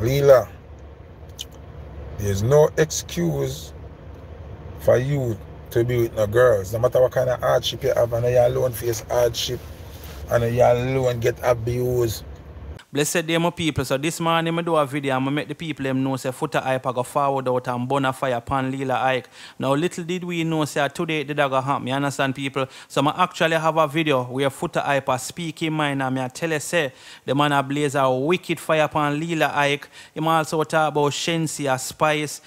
Lila, there's no excuse for you to be with no girls. No matter what kind of hardship you have, and you alone face hardship, and you alone get abused. Blessed day, my people. So this morning, I do a video and I make the people them know say Foota Hype I go forward out and burn a fire upon Lila Ike. Now, little did we know say today the dog happen. You understand, people? So I actually have a video where Foota Hype I speak in mind and I tell you say the man a blaze a wicked fire upon Lila Ike. Him also talk about Shenseea, Spice,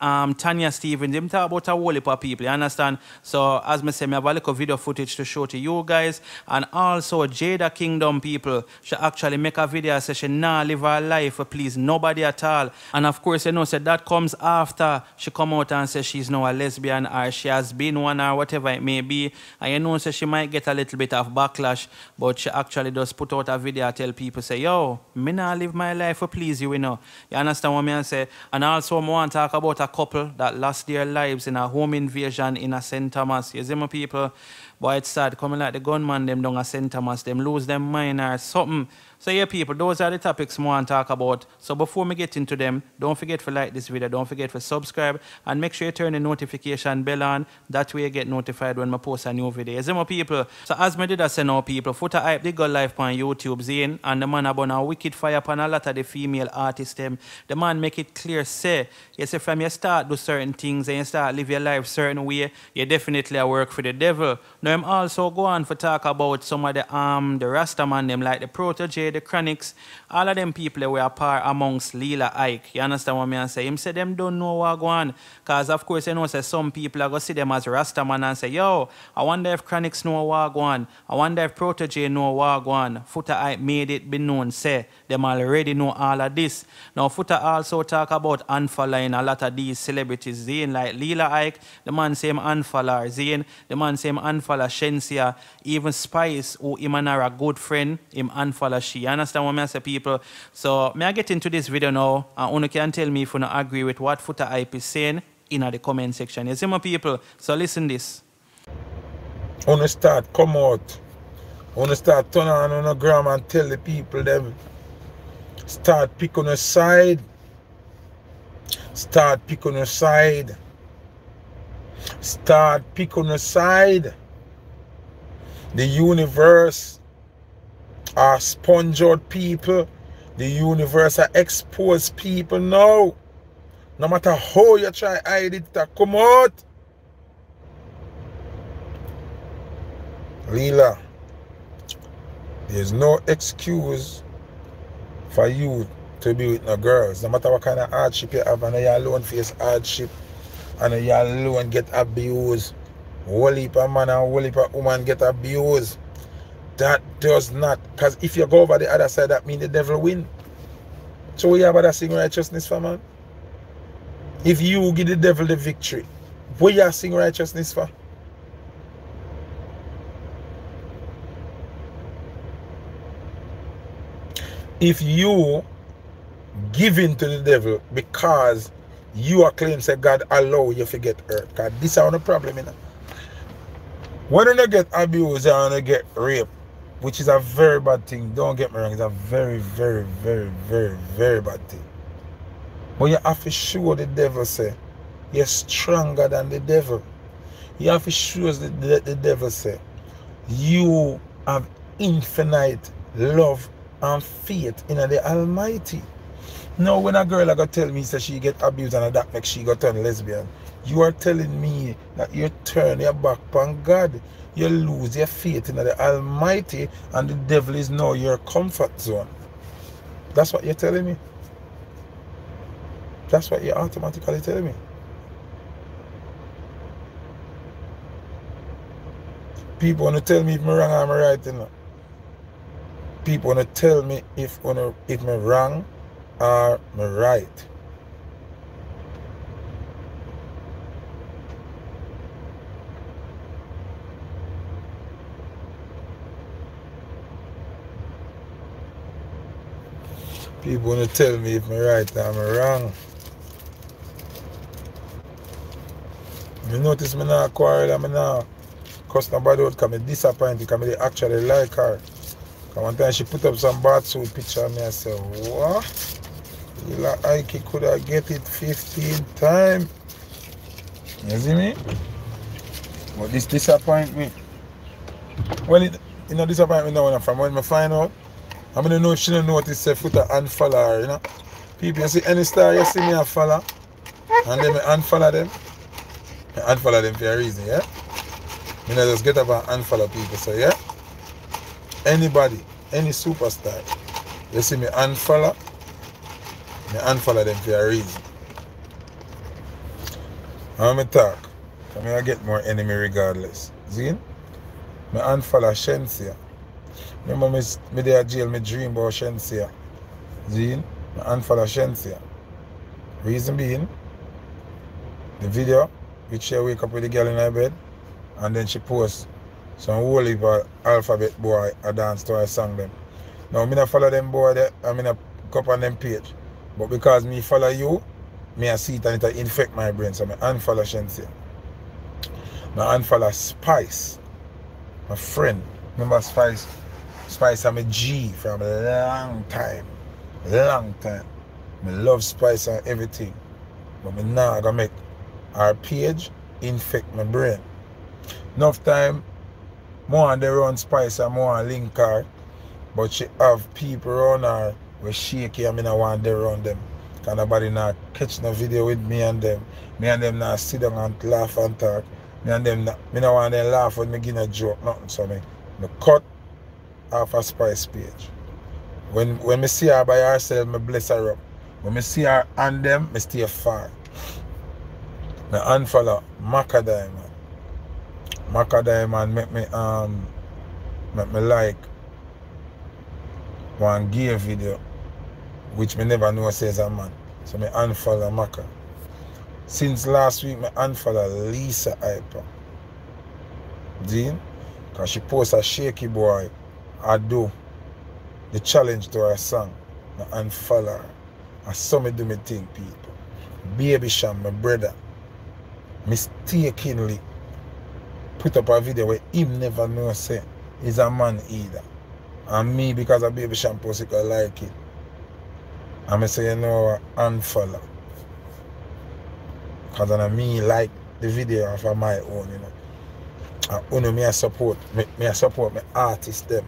um, Tanya Stevens. Him talk about a whole of people. You understand? So as I say, I have a little video footage to show to you guys. And also Jada Kingdom people should actually make a video say she nah live her life for please nobody at all. And of course, you know, say that comes after she come out and say she's now a lesbian or she has been one or whatever it may be. And you know, say she might get a little bit of backlash, but she actually does put out a video tell people say, yo, me nah live my life for please you, you know. You understand what me say? And also I want to talk about a couple that lost their lives in a home invasion in a St. Thomas. You see my people? Boy, it's sad coming like the gunman them down a St. Thomas, them lose them mind or something. So yeah, people, those are the topics want to talk about. So before we get into them, don't forget to like this video, don't forget to subscribe, and make sure you turn the notification bell on. That way you get notified when I post a new video. See my people? So as me did I say now, people, Foota Hype, they got live on YouTube, Zane, and the man about a wicked fire upon a lot of the female artists them. The man make it clear, say, you see, from you start do certain things and you start live your life certain way, you definitely work for the devil. I'm also go on for talk about some of the um the Rasta man them like the Protoje, the Chronixx, all of them people that were a part amongst Lila Ike. You understand what I say? Him say them don't know what go on. Cause of course you know say some people are gonna see them as Rasta man and say, yo, I wonder if Chronixx know what go on. I wonder if Protoje know what go on. Foota Hype made it be known, say them already know all of this. Now Foota also talk about unfollowing a lot of these celebrities, Zane, like Lila Ike, the man say him unfollow her. Zane, the man say him Shenseea, even Spice, who him and her a good friend, him unfollow she. You understand what I say, people? So, may I get into this video now, and you can tell me if you don't agree with what Foota Hype is saying in the comment section. You see my people? So listen this. Wanna start come out. Wanna start turn on on the gram and tell the people them start pick on the side. Start pick on the side. Start pick on the side. The universe are sponge out people. The universe are expose people now. No matter how you try hide it, to come out. Lila, there's no excuse for you to be with no girls. No matter what kind of hardship you have, and you alone face hardship, and you alone get abused. Whole heap of man and whole heap of woman get abused. That does not, because if you go over the other side, that means the devil win. So we have other sing righteousness for man. If you give the devil the victory, what you sing righteousness for? If you give in to the devil because you are claiming say God allow you to get hurt. Because this is the problem, you know. When you get abused and you get raped, which is a very bad thing, don't get me wrong, it's a very, very, very, very, very bad thing. But you have to show the devil say you're stronger than the devil. You have to show the, the, the devil say you have infinite love and faith in the Almighty. Now when a girl like tell me say she get abused and that makes she go turn lesbian, you are telling me that you turn your back on God. You lose your faith in the Almighty and the devil is now your comfort zone. That's what you're telling me. That's what you're automatically telling me. People want to tell me if I'm wrong or I'm right, you know. People want to tell me if if I'm wrong or I'm right. People want to tell me if I'm right or I'm wrong. You notice me not quarrel me not cuss nobody out because I'm disappointed because I actually like her. Because one time she put up some bathsuit picture of me and say, what? Killer Ike could have get it 15 times. You see me? But this disappoint me. Well, it, you know, disappoint me now from when I find out. I'm gonna know she don't know what notice a Foota unfollow her, you know. People you see any star you see me a follow and then I unfollow them. I unfollow them for a reason, yeah? You know, just get up and unfollow people. So yeah. Anybody, any superstar, you see me unfollow, me unfollow them for a reason. I'm going to talk. I'm going to get more enemy regardless. See? Me unfollow Shenseea. Remember me, me there jail, me dream about Shenseea. See? Me unfollow Shenseea. Reason being, the video, which she wake up with the girl in her bed, and then she posts some whole of alphabet boy a dance to her song them. Now me not follow them boy there, I mean a cup on them page. But because me follow you, me I see it and it infect my brain. So me unfollow Shenseea. Me unfollow Spice. My friend. Remember Spice? Spice I'm a G from a long time. Long time. Me love Spice and everything. But me now gonna make our page infect my brain. Enough time more on the run Spice and more on link her. But she have people around her where shaky and me not want to run them. Cause nobody not catch no video with me and them. Me and them not sit down and laugh and talk. Me and them not, me not want them laugh when me give a joke, nothing. So me, me cut off a spice page. When when me see her by herself, me bless her up. When me see her and them, me stay far. Me unfollow Macka Diamond. Macka Diamond make me um make me like one gear video which me never know says a man. So me unfollow Macka. Since last week, me unfollow Lisa Hyper. Dean? Because she posts a shaky boy. I do the challenge to her song. Me unfollow her. I saw me do me thing, people. Baby Cham, my brother, mistakenly put up a video where him never know say he's a man either. And me, because of Baby Cham post I like it. I'm say, you know, unfollow. Because I me like the video of my own, you know. And only me I support, me, me I support my artist them.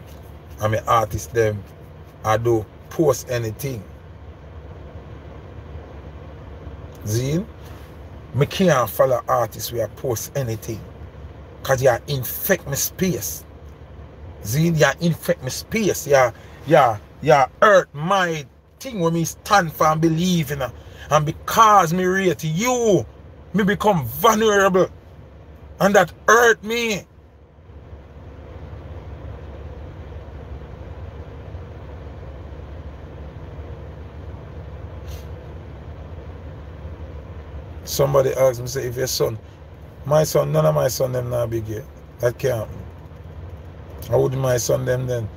And an artist them, I do post anything. See? Me can't follow artists where I post anything. Because you infect my space. See? You infect my space. You, you, you hurt my thing when me stand for and believe in. And because me rate you, me become vulnerable. And that hurt me. Somebody asked me, say, if your son, my son, none of my son them now big yet. That can't happen. How would my son them then?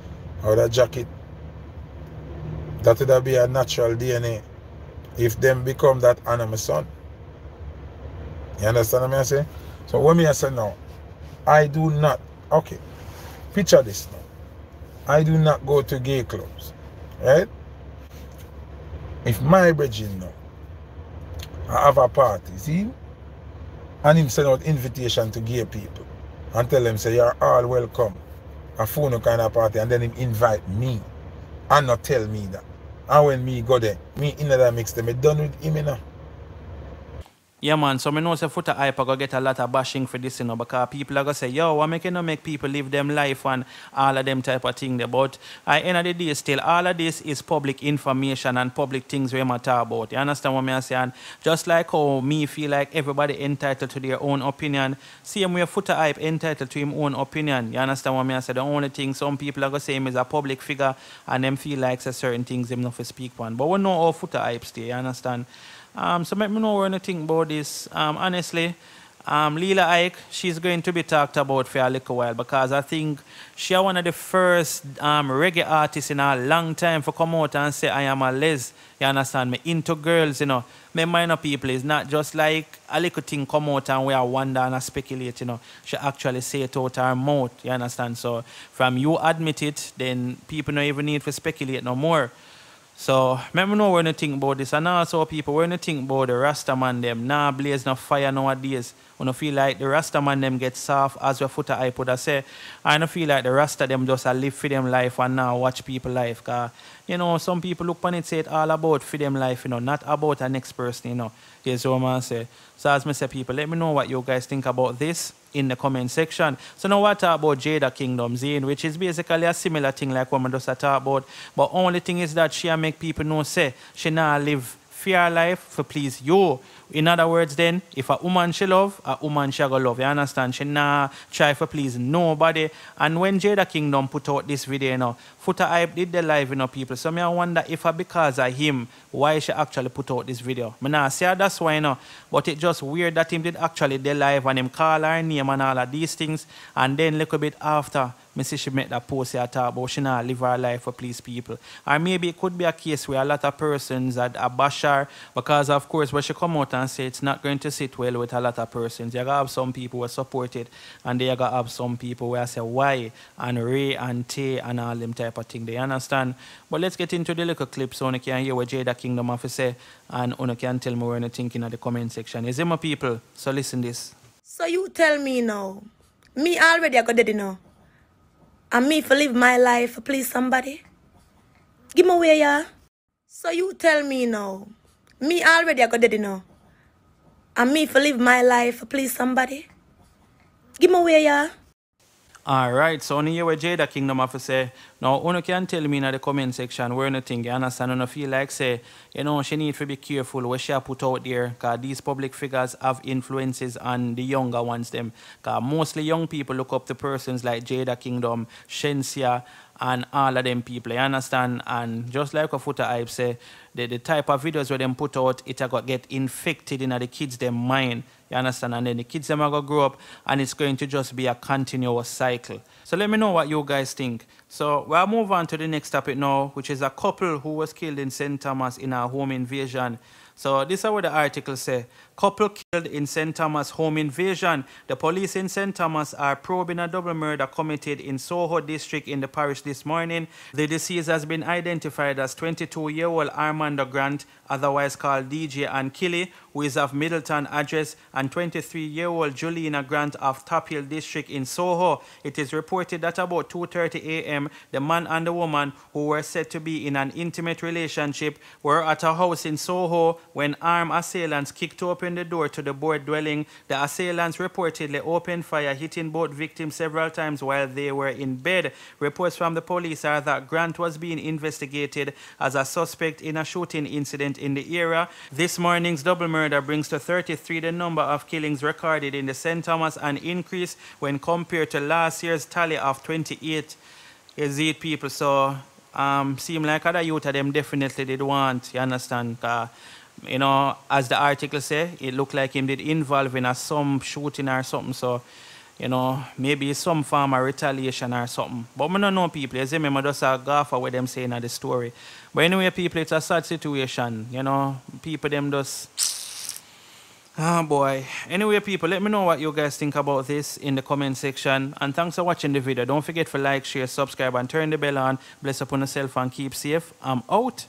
Would that jacket? That would be a natural DNA. If them become that animal son. You understand what I say? So when me I say now, I do not okay. Picture this now. I do not go to gay clubs. Right? If my brethren now I have a party, see? And him send out invitation to gay people and tell them say you're all welcome. A phone kind of party and then him invite me and not tell me that. And when me go there, me in that mix them, I done with him. Yeah, man. So, I know say Foota Hype I go get a lot of bashing for this, you know, because people are going to say, yo, what make you know make people live them life and all of them type of thing there. But at the end of the day, still, all of this is public information and public things we matter about. You understand what I'm saying? Just like how me feel like everybody entitled to their own opinion, same way Foota Hype entitled to his own opinion. You understand what I'm saying? The only thing some people are going to say him is a public figure and them feel like certain things them not speak on. But we know how Foota Hype stay, you understand? Um, so let me know what you think about this. Um, honestly, um, Lila Ike, she's going to be talked about for a little while because I think she's one of the first um, reggae artists in a long time for come out and say I am a les. You understand me? Into girls, you know. Me minor people is not just like a little thing come out and we are wonder and speculate, you know. She actually say it out her mouth, you understand? So from you admit it, then people don't even need to speculate no more. So, let me know when you think about this. And also, people, when you think about the Rasta man, them, nah, blaze no fire nowadays. When you feel like the Rasta man, them get soft, as your foot I put, I say, I don't feel like the Rasta, them just a live for them life and now watch people life. Cause, you know, some people look on it, say it all about for them life, you know, not about the next person, you know. Here's what I'm say. So, as I say, people, let me know what you guys think about this in the comment section. So now what about Jada Kingdom Zine, which is basically a similar thing like what I just talk about. But only thing is that she make people know say she not live fear life for please you. In other words, then, if a woman she love, a woman she go love. You understand? She nah try for please nobody. And when Jada Kingdom put out this video, you know, Foota Hype did the live, you know, people. So me I wonder if a because of him, why she actually put out this video. Me nah say ah, that's why, you know. But it just weird that him did actually the live and him call her name and all of these things. And then little bit after, me see she make that post here talk about she not live her life for please people. Or maybe it could be a case where a lot of persons had a bash her because of course when she come out and say it's not going to sit well with a lot of persons. You gotta have some people who support it and they gotta have some people where I say why and Ray and Tay and all them type of thing. They understand. But let's get into the little clip so you can hear what Jada Kingdom have to say and you can tell me what you think in the comment section. Is it my people? So listen this. So you tell me now. Me already I got dead now. And me for live my life please somebody. Give me away, yeah. So you tell me now. Me already I got dead now. And me for live my life please somebody. Give me away, yeah. Alright, so only you with Jada Kingdom have to say, now you can tell me in the comment section where you think, you understand, you feel like say, you know, she need to be careful what she put out there, because these public figures have influences on the younger ones them. Because mostly young people look up to persons like Jada Kingdom, Shenseea, and all of them people, you understand? And just like a Foota Hype say, the, the type of videos where them put out, it got get infected in the kids' them mind. You understand? And then the kids them are to grow up and it's going to just be a continuous cycle. So let me know what you guys think. So we'll move on to the next topic now, which is a couple who was killed in St. Thomas in a home invasion. So this is what the article say. Couple killed in St. Thomas home invasion. The police in St. Thomas are probing a double murder committed in Soho district in the parish this morning. The deceased has been identified as 22-year-old Armando Grant, otherwise called DJ and Killy, who is of Middleton address, and 23-year-old Julina Grant of Top Hill district in Soho. It is reported that about 2.30 a.m., the man and the woman, who were said to be in an intimate relationship, were at a house in Soho when armed assailants kicked open the door to the board dwelling. The assailants reportedly opened fire, hitting both victims several times while they were in bed. Reports from the police are that Grant was being investigated as a suspect in a shooting incident in the area. This morning's double murder brings to 33 the number of killings recorded in the St. Thomas, an increase when compared to last year's tally of 28. Is it people? So um, seem like other youth of them definitely did want, you understand? You know, as the article say, it looked like him did involve in a some shooting or something. So, you know, maybe some form of retaliation or something. But I don't know people. You see me, I just a golf what them saying at the story. But anyway, people, it's a sad situation. You know, people them just Oh boy. Anyway, people, let me know what you guys think about this in the comment section. And thanks for watching the video. Don't forget to like, share, subscribe, and turn the bell on. Bless upon yourself and keep safe. I'm out.